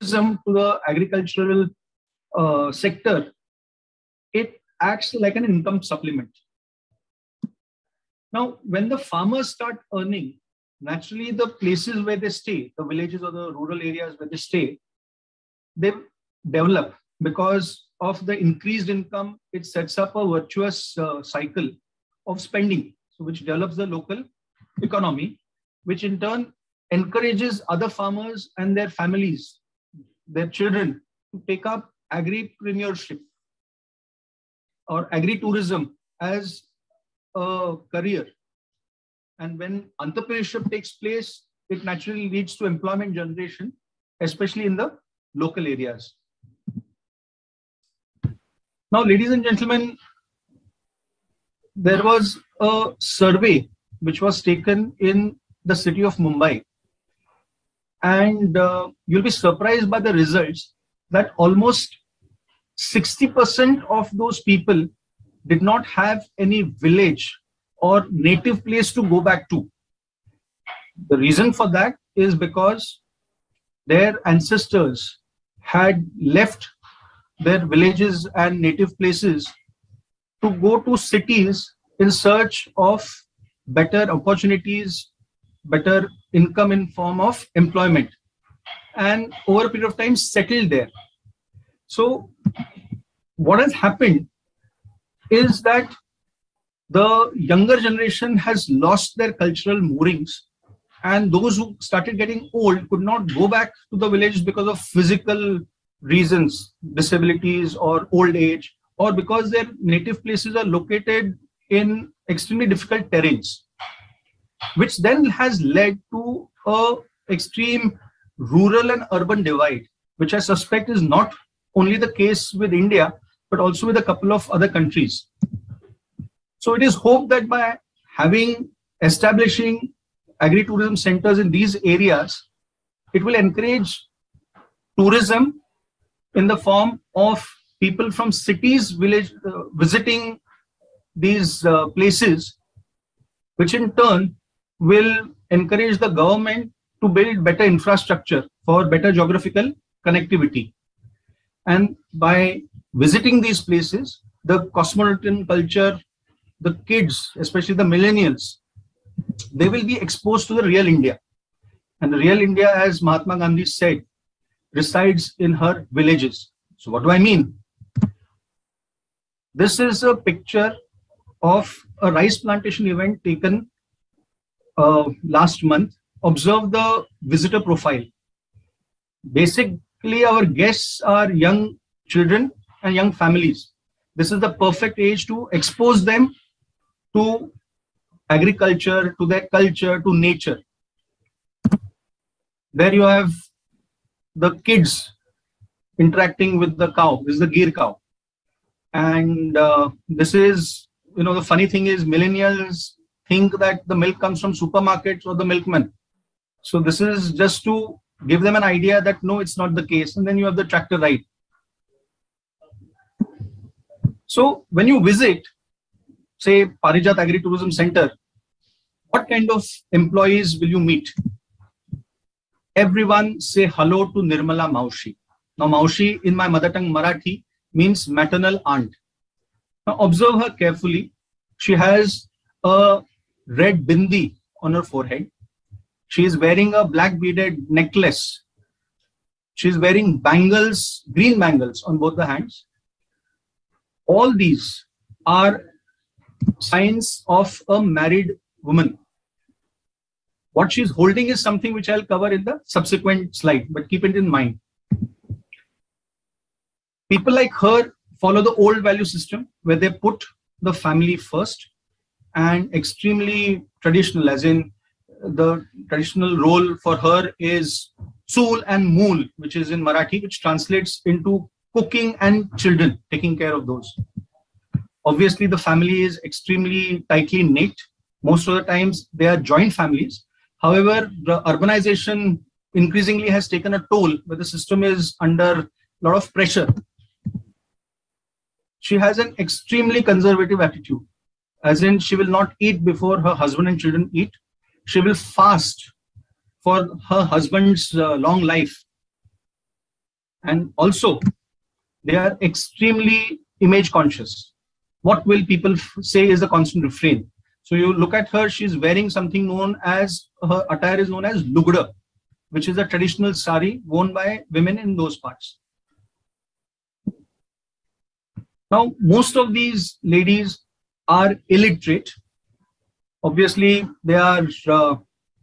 tourism to the agricultural uh, sector, it acts like an income supplement. Now, when the farmers start earning, naturally the places where they stay, the villages or the rural areas where they stay, they develop because of the increased income. It sets up a virtuous uh, cycle of spending, so which develops the local economy, which in turn encourages other farmers and their families, their children, to take up agripreneurship or agri-tourism as a career. And when entrepreneurship takes place, it naturally leads to employment generation, especially in the local areas. Now, ladies and gentlemen, there was a survey which was taken in the city of Mumbai. And uh, you'll be surprised by the results that almost 60% of those people did not have any village or native place to go back to. The reason for that is because their ancestors had left their villages and native places to go to cities in search of better opportunities, better income in form of employment, and over a period of time settled there. So, what has happened is that the younger generation has lost their cultural moorings and those who started getting old could not go back to the village because of physical reasons disabilities or old age or because their native places are located in extremely difficult terrains which then has led to a extreme rural and urban divide which i suspect is not only the case with india but also with a couple of other countries. So it is hoped that by having establishing agri-tourism centers in these areas, it will encourage tourism in the form of people from cities, village uh, visiting these uh, places, which in turn will encourage the government to build better infrastructure for better geographical connectivity. And by visiting these places, the cosmopolitan culture the kids, especially the millennials, they will be exposed to the real India. And the real India, as Mahatma Gandhi said, resides in her villages. So, what do I mean? This is a picture of a rice plantation event taken uh, last month. Observe the visitor profile. Basically, our guests are young children and young families. This is the perfect age to expose them to agriculture, to their culture, to nature. There you have the kids interacting with the cow. This is the gir cow. And uh, this is, you know, the funny thing is millennials think that the milk comes from supermarkets or the milkman. So this is just to give them an idea that no, it's not the case. And then you have the tractor ride. So when you visit, say Parijat Agri Tourism Center, what kind of employees will you meet? Everyone say hello to Nirmala Maushi. Now, Maushi in my mother tongue Marathi means maternal aunt. Now, observe her carefully. She has a red bindi on her forehead. She is wearing a black beaded necklace. She is wearing bangles, green bangles on both the hands. All these are signs of a married woman. What she's holding is something which I'll cover in the subsequent slide, but keep it in mind. People like her follow the old value system where they put the family first and extremely traditional, as in uh, the traditional role for her is Sul and Mool, which is in Marathi, which translates into cooking and children, taking care of those. Obviously, the family is extremely tightly knit. Most of the times, they are joint families. However, the urbanization increasingly has taken a toll where the system is under a lot of pressure. She has an extremely conservative attitude, as in, she will not eat before her husband and children eat. She will fast for her husband's uh, long life. And also, they are extremely image conscious. What will people say is the constant refrain. So you look at her, she's wearing something known as, her attire is known as lugda, which is a traditional sari worn by women in those parts. Now, most of these ladies are illiterate. Obviously, they are uh,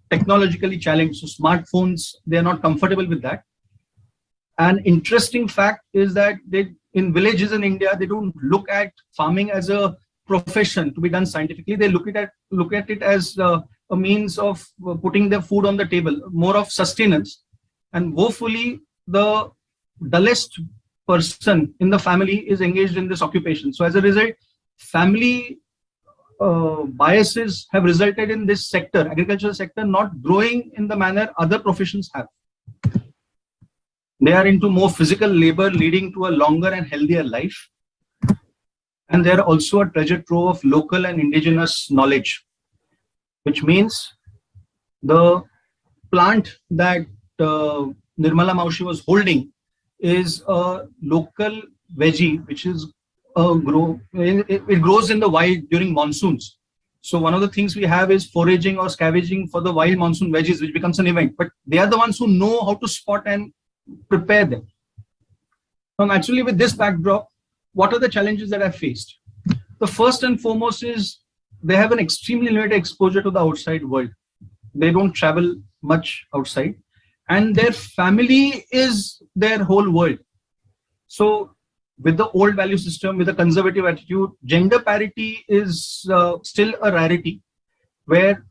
technologically challenged. So smartphones, they are not comfortable with that. An interesting fact is that they, in villages in India, they don't look at farming as a profession to be done scientifically. They look at look at it as uh, a means of uh, putting their food on the table, more of sustenance. And woefully, the dullest person in the family is engaged in this occupation. So as a result, family uh, biases have resulted in this sector, agricultural sector, not growing in the manner other professions have. They are into more physical labor, leading to a longer and healthier life. And they're also a treasure trove of local and indigenous knowledge, which means the plant that uh, Nirmala Maushi was holding is a local veggie which is grow it, it grows in the wild during monsoons. So one of the things we have is foraging or scavenging for the wild monsoon veggies which becomes an event. But they are the ones who know how to spot and prepare them. Now naturally with this backdrop what are the challenges that i faced? The first and foremost is they have an extremely limited exposure to the outside world. They don't travel much outside. And their family is their whole world. So, with the old value system, with a conservative attitude, gender parity is uh, still a rarity where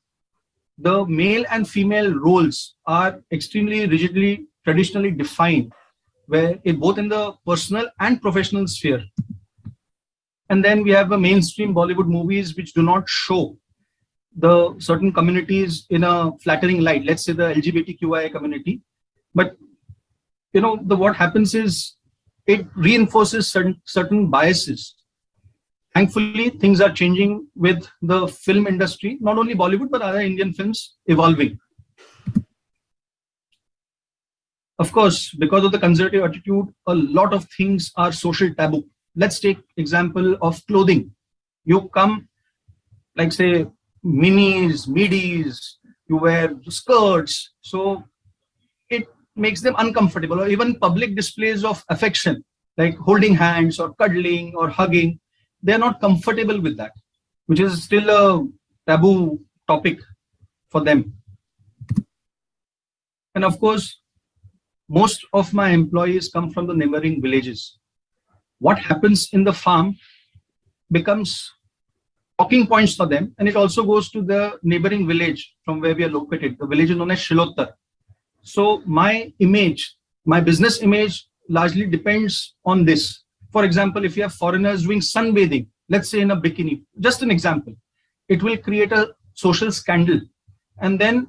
the male and female roles are extremely rigidly, traditionally defined, where it, both in the personal and professional sphere. And then we have the mainstream Bollywood movies which do not show the certain communities in a flattering light let's say the lgbtqia community but you know the what happens is it reinforces certain certain biases. Thankfully things are changing with the film industry not only bollywood but other indian films evolving. Of course because of the conservative attitude a lot of things are social taboo. Let's take example of clothing. You come like say minis, midis, you wear skirts. So makes them uncomfortable or even public displays of affection like holding hands or cuddling or hugging. They're not comfortable with that, which is still a taboo topic for them. And of course, most of my employees come from the neighboring villages. What happens in the farm becomes talking points for them. And it also goes to the neighboring village from where we are located. The village is known as Shilottar. So my image, my business image largely depends on this. For example, if you have foreigners doing sunbathing, let's say in a bikini, just an example, it will create a social scandal. And then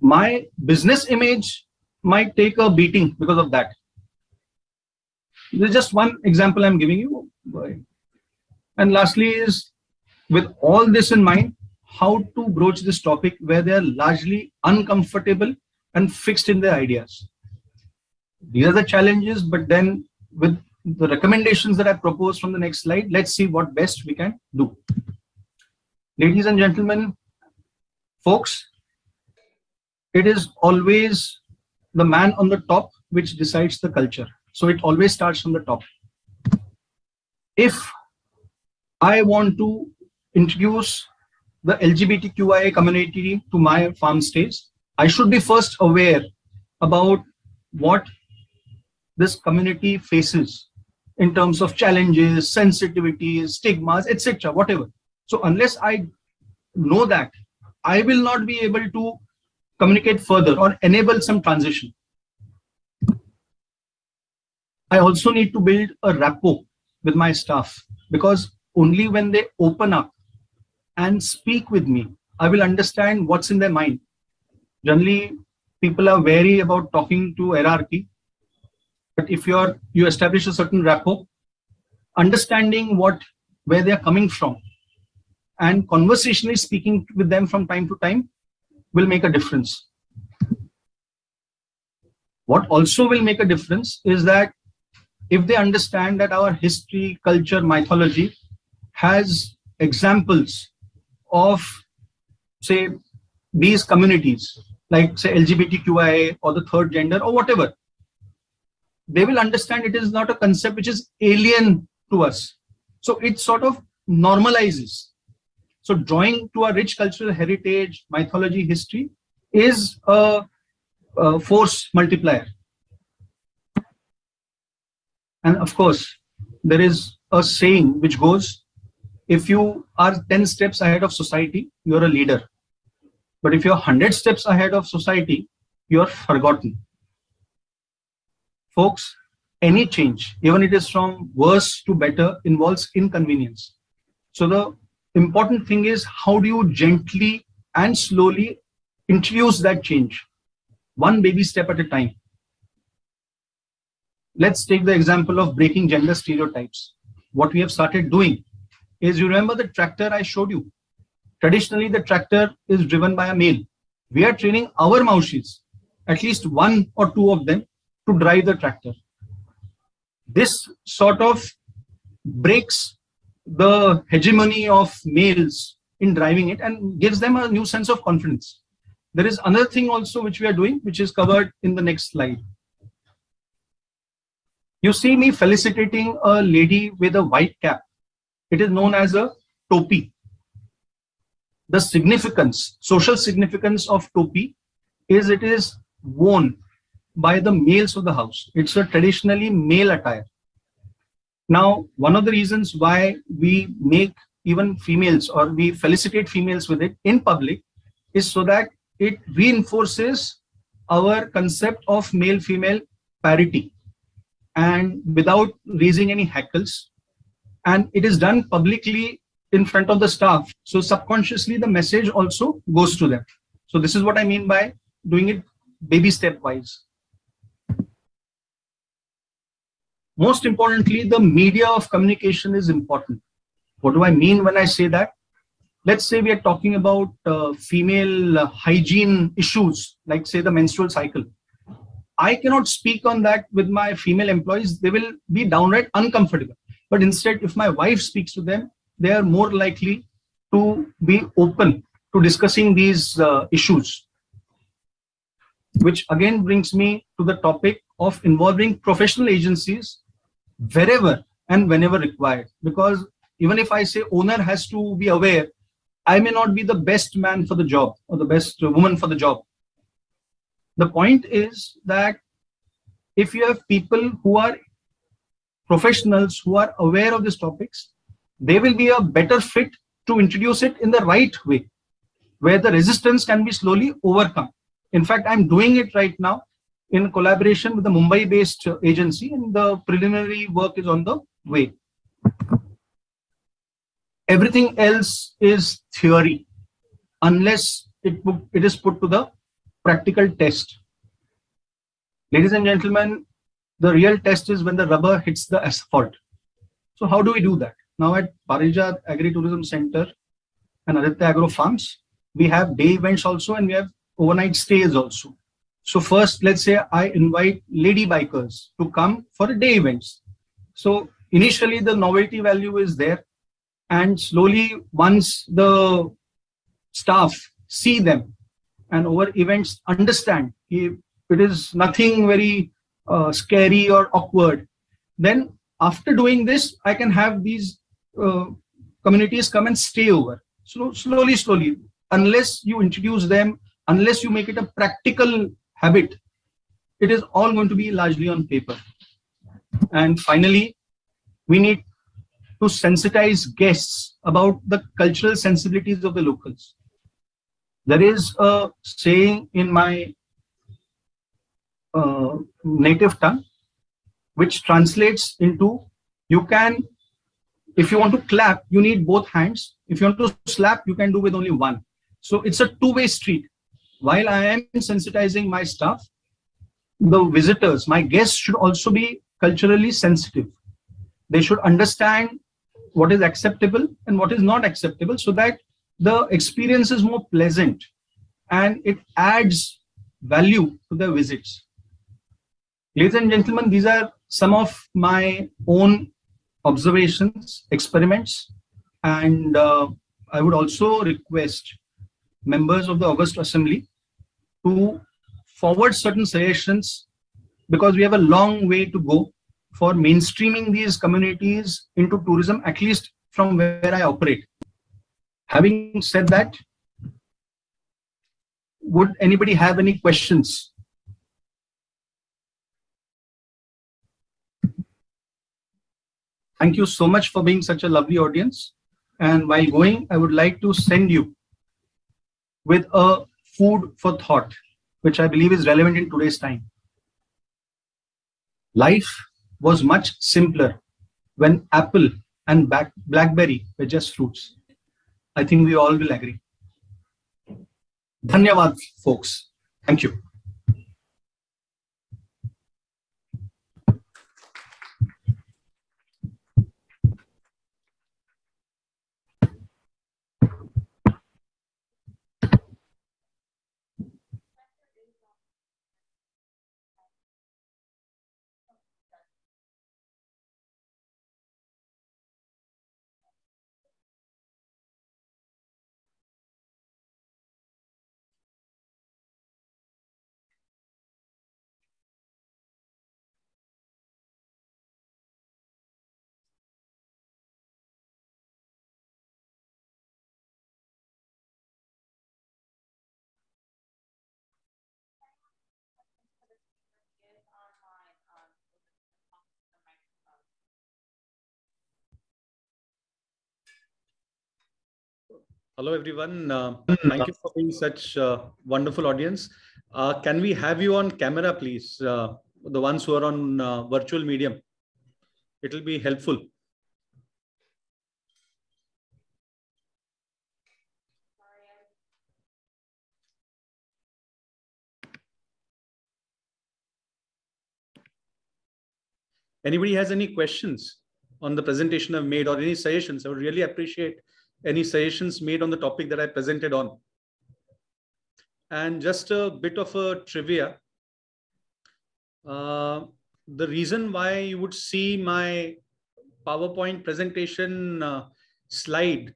my business image might take a beating because of that. This is just one example I'm giving you. And lastly is with all this in mind, how to broach this topic where they are largely uncomfortable and fixed in their ideas. These are the challenges, but then with the recommendations that I propose from the next slide, let's see what best we can do. Ladies and gentlemen, folks, it is always the man on the top which decides the culture. So it always starts from the top. If I want to introduce the LGBTQIA community to my farm stays, I should be first aware about what this community faces in terms of challenges, sensitivities, stigmas, etc., whatever. So unless I know that, I will not be able to communicate further or enable some transition. I also need to build a rapport with my staff because only when they open up and speak with me. I will understand what's in their mind. Generally, people are wary about talking to hierarchy. But if you're you establish a certain rapport, understanding what where they're coming from, and conversationally speaking with them from time to time will make a difference. What also will make a difference is that if they understand that our history, culture, mythology has examples of, say, these communities, like say LGBTQIA or the third gender or whatever, they will understand it is not a concept which is alien to us. So it sort of normalizes. So drawing to a rich cultural heritage, mythology, history is a, a force multiplier. And of course, there is a saying which goes, if you are 10 steps ahead of society, you're a leader. But if you're 100 steps ahead of society, you're forgotten. Folks, any change, even it is from worse to better, involves inconvenience. So the important thing is how do you gently and slowly introduce that change, one baby step at a time. Let's take the example of breaking gender stereotypes. What we have started doing is you remember the tractor I showed you. Traditionally, the tractor is driven by a male. We are training our maushis, at least one or two of them, to drive the tractor. This sort of breaks the hegemony of males in driving it and gives them a new sense of confidence. There is another thing also which we are doing, which is covered in the next slide. You see me felicitating a lady with a white cap. It is known as a topi. The significance, social significance of topi is it is worn by the males of the house. It's a traditionally male attire. Now, one of the reasons why we make even females or we felicitate females with it in public is so that it reinforces our concept of male female parity and without raising any hackles. And it is done publicly in front of the staff. So subconsciously, the message also goes to them. So this is what I mean by doing it baby step wise. Most importantly, the media of communication is important. What do I mean when I say that? Let's say we are talking about uh, female hygiene issues, like say the menstrual cycle. I cannot speak on that with my female employees. They will be downright uncomfortable. But instead, if my wife speaks to them, they are more likely to be open to discussing these uh, issues. Which again brings me to the topic of involving professional agencies wherever and whenever required. Because even if I say owner has to be aware, I may not be the best man for the job or the best woman for the job. The point is that if you have people who are professionals who are aware of these topics, they will be a better fit to introduce it in the right way, where the resistance can be slowly overcome. In fact, I'm doing it right now in collaboration with the Mumbai based uh, agency, and the preliminary work is on the way. Everything else is theory unless it, it is put to the practical test. Ladies and gentlemen, the real test is when the rubber hits the asphalt. So how do we do that? Now at Parijat Agri-Tourism Center and Aditya Agro Farms, we have day events also and we have overnight stays also. So first, let's say I invite lady bikers to come for day events. So initially the novelty value is there and slowly once the staff see them and over events understand it is nothing very uh, scary or awkward then after doing this i can have these communities come and stay over slowly slowly unless you introduce them unless you make it a practical habit, it is all going to be largely on paper. And finally, we need to sensitize guests about the cultural sensibilities of the locals. There is a saying in my uh, native tongue, which translates into you can, if you want to clap, you need both hands. If you want to slap, you can do with only one. So it's a two way street while I am sensitizing my staff, the visitors, my guests should also be culturally sensitive. They should understand what is acceptable and what is not acceptable so that the experience is more pleasant and it adds value to their visits. Ladies and gentlemen, these are some of my own observations, experiments, and uh, I would also request members of the August Assembly to forward certain suggestions because we have a long way to go for mainstreaming these communities into tourism, at least from where I operate. Having said that, would anybody have any questions? Thank you so much for being such a lovely audience. And while going, I would like to send you with a food for thought, which I believe is relevant in today's time. Life was much simpler when apple and blackberry were just fruits. I think we all will agree. Dhanyavad, folks. Thank you. Hello, everyone. Uh, thank you for being such a wonderful audience. Uh, can we have you on camera, please? Uh, the ones who are on uh, virtual medium. It will be helpful. Anybody has any questions on the presentation I've made or any suggestions? I would really appreciate any suggestions made on the topic that I presented on. And just a bit of a trivia. Uh, the reason why you would see my PowerPoint presentation uh, slide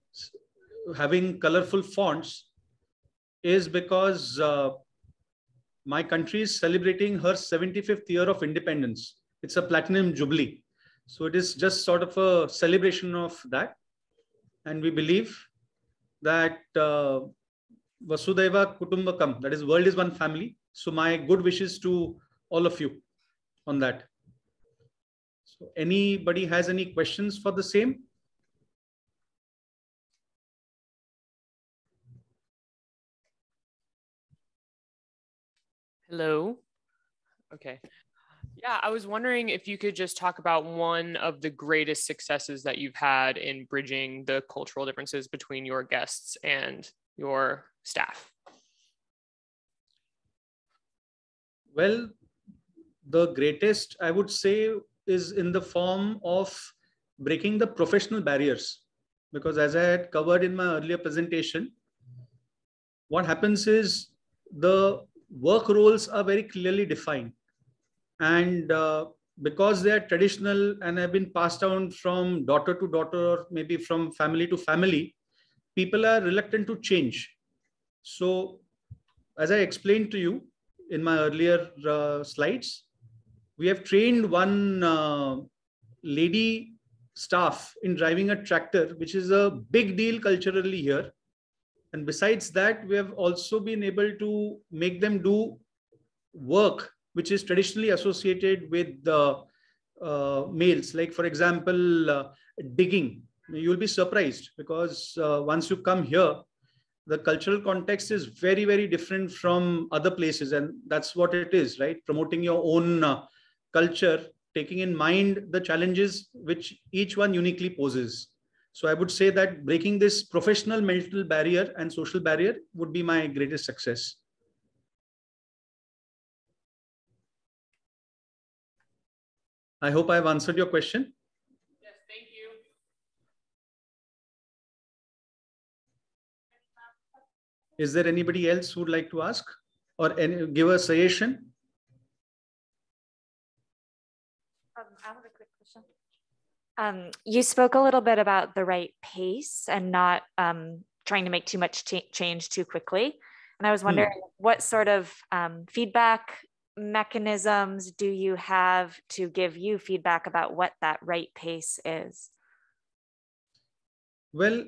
having colorful fonts is because uh, my country is celebrating her 75th year of independence. It's a platinum jubilee. So it is just sort of a celebration of that and we believe that uh, Vasudhaiva Kutumbakam, that is, world is one family. So my good wishes to all of you on that. So anybody has any questions for the same? Hello. Okay. Yeah, I was wondering if you could just talk about one of the greatest successes that you've had in bridging the cultural differences between your guests and your staff. Well, the greatest, I would say, is in the form of breaking the professional barriers. Because as I had covered in my earlier presentation, what happens is the work roles are very clearly defined and uh, because they are traditional and have been passed down from daughter to daughter or maybe from family to family people are reluctant to change. So as i explained to you in my earlier uh, slides we have trained one uh, lady staff in driving a tractor which is a big deal culturally here. And besides that we have also been able to make them do work which is traditionally associated with the uh, males. Like, for example, uh, digging. You'll be surprised because uh, once you come here, the cultural context is very, very different from other places. And that's what it is, right? Promoting your own uh, culture, taking in mind the challenges which each one uniquely poses. So I would say that breaking this professional mental barrier and social barrier would be my greatest success. I hope I've answered your question. Yes, thank you. Is there anybody else who would like to ask or any, give a suggestion? Um, I have a quick question. Um, you spoke a little bit about the right pace and not um, trying to make too much change too quickly. And I was hmm. wondering hmm. what sort of um, feedback mechanisms do you have to give you feedback about what that right pace is? Well,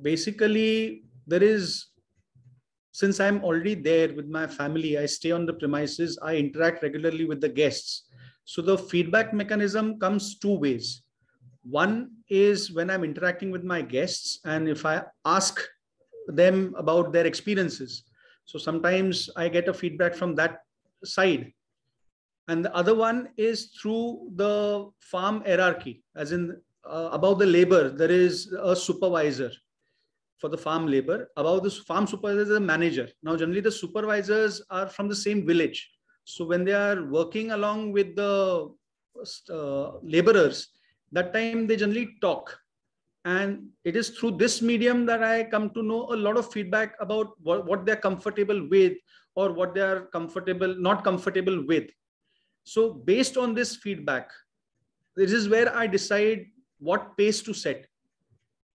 basically, there is, since I'm already there with my family, I stay on the premises, I interact regularly with the guests. So the feedback mechanism comes two ways. One is when I'm interacting with my guests, and if I ask them about their experiences. So sometimes I get a feedback from that side. And the other one is through the farm hierarchy, as in uh, about the labor, there is a supervisor for the farm labor. About this farm supervisor is a manager. Now, generally, the supervisors are from the same village. So when they are working along with the uh, laborers, that time they generally talk. And it is through this medium that I come to know a lot of feedback about what, what they're comfortable with or what they are comfortable, not comfortable with. So based on this feedback, this is where I decide what pace to set.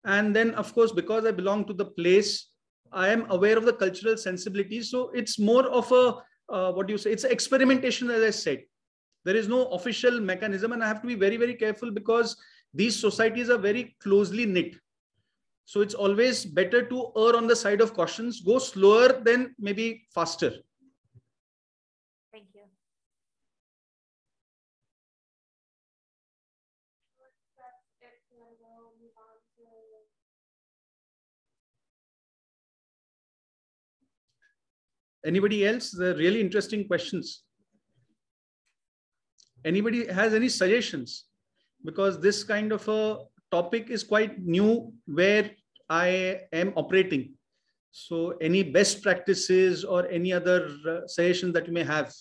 And then, of course, because I belong to the place, I am aware of the cultural sensibilities. So it's more of a, uh, what do you say? It's experimentation, as I said. There is no official mechanism, and I have to be very, very careful because these societies are very closely knit. So it's always better to err on the side of cautions, go slower than maybe faster. Thank you. Anybody else? The really interesting questions. Anybody has any suggestions? Because this kind of a topic is quite new where I am operating. So any best practices or any other uh, suggestions that you may have?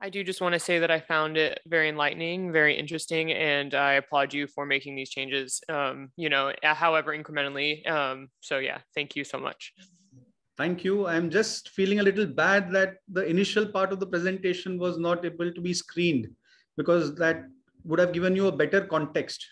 I do just want to say that I found it very enlightening, very interesting, and I applaud you for making these changes. Um, you know, however incrementally. Um, so yeah, thank you so much. Thank you. I'm just feeling a little bad that the initial part of the presentation was not able to be screened because that would have given you a better context.